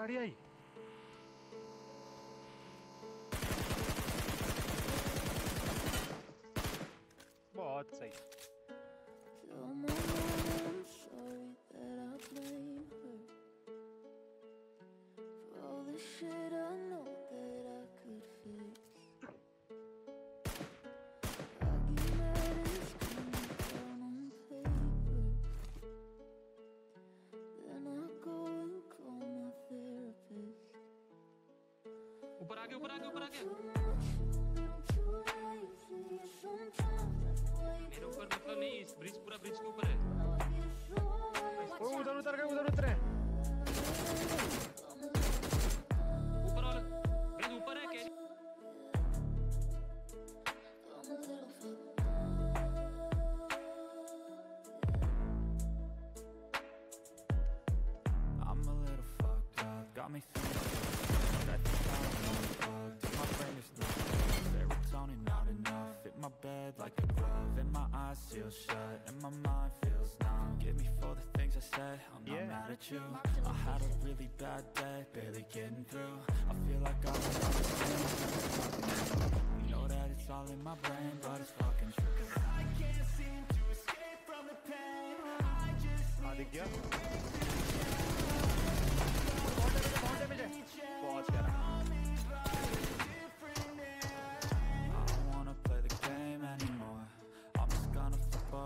गाड़ी आई। बहुत सही। ऊपर आगे ऊपर आगे ऊपर आगे। मेरे ऊपर मतलब नहीं, इस ब्रिज, पूरा ब्रिज के ऊपर है। उधर उतर गए उधर उतरे। feels shut and my mind feels numb. Give me for the things I said, I'm yeah. not mad at you. I had a really bad day, barely getting through. I feel like I'm You know that it's all in my brain, but it's fucking true. Cause I can't seem to escape from the pain. I just need to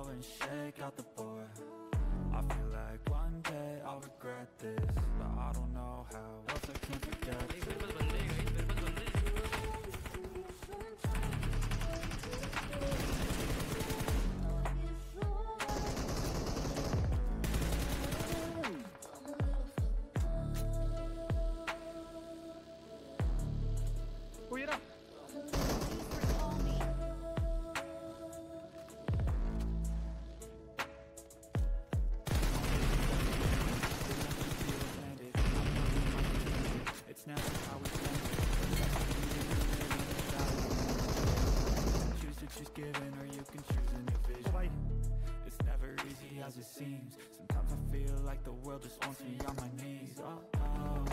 and shake out the board. I feel like one day I'll regret this But I don't know how else I can forget भाई Easy as it seems. Sometimes I feel like the world just wants me on my knees. Oh, oh,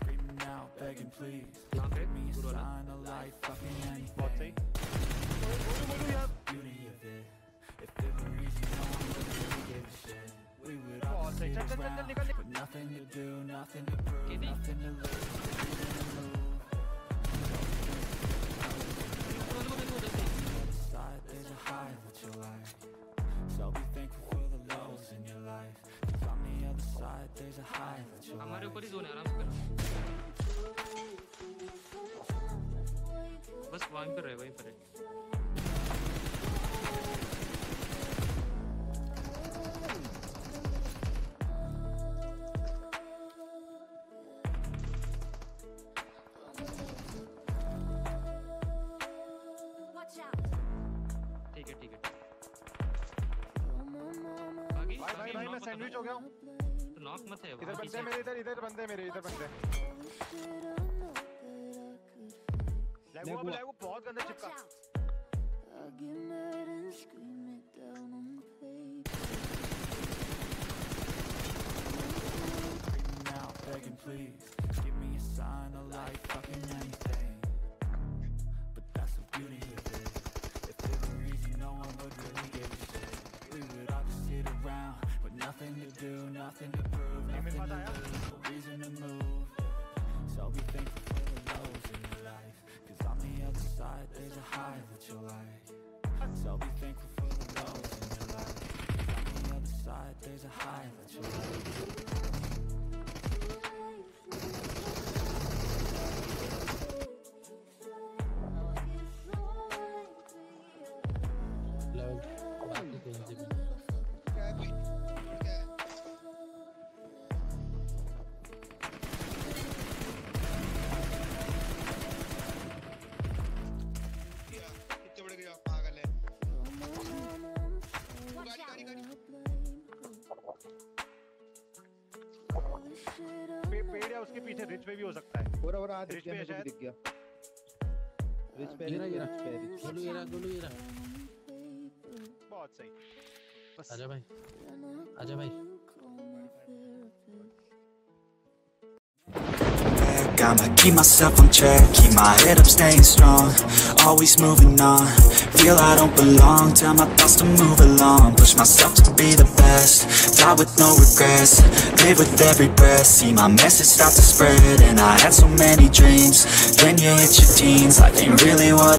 Screaming out, begging please. Give me a sign of life, fucking anything Beauty of it. If there were reason no one would really give a shit We would all just sit around. nothing to do, nothing to prove, nothing to lose. ऊपर ही zone है आराम से करो। बस वहीं पर रहे वहीं पर रहे। ठीक है ठीक है भाई भाई मैं सैंडविच हो गया हूँ। तो नॉक मत है इधर बंदे हैं मेरे इधर इधर बंदे हैं मेरे इधर बंदे हैं। लैगो अब लैगो बहुत गंदा चिपका I get mad and scream it down on paper. Screaming out, begging please Give me a sign of pata ya reason to move So be thankful for the lows in your life Cause on the other side there's a high that you'll like So be thankful for the lows in your life Cause on the other side there's a high that you'll like या उसके पीछे rich पे भी हो सकता है। पूरा पूरा आज रिच पे शायद। दिख गया। रिच पे गिरा गिरा रिच पे गोलू गिरा गोलू गिरा। बहुत सही। बस। आजा भाई आजा भाई। I'ma keep myself on track Keep my head up, staying strong Always moving on. Feel I don't belong Tell my thoughts to move along. Push myself to be the best Die with no regrets. Live with every breath See my message start to spread. And I had so many dreams Then you hit your teens. Life ain't really what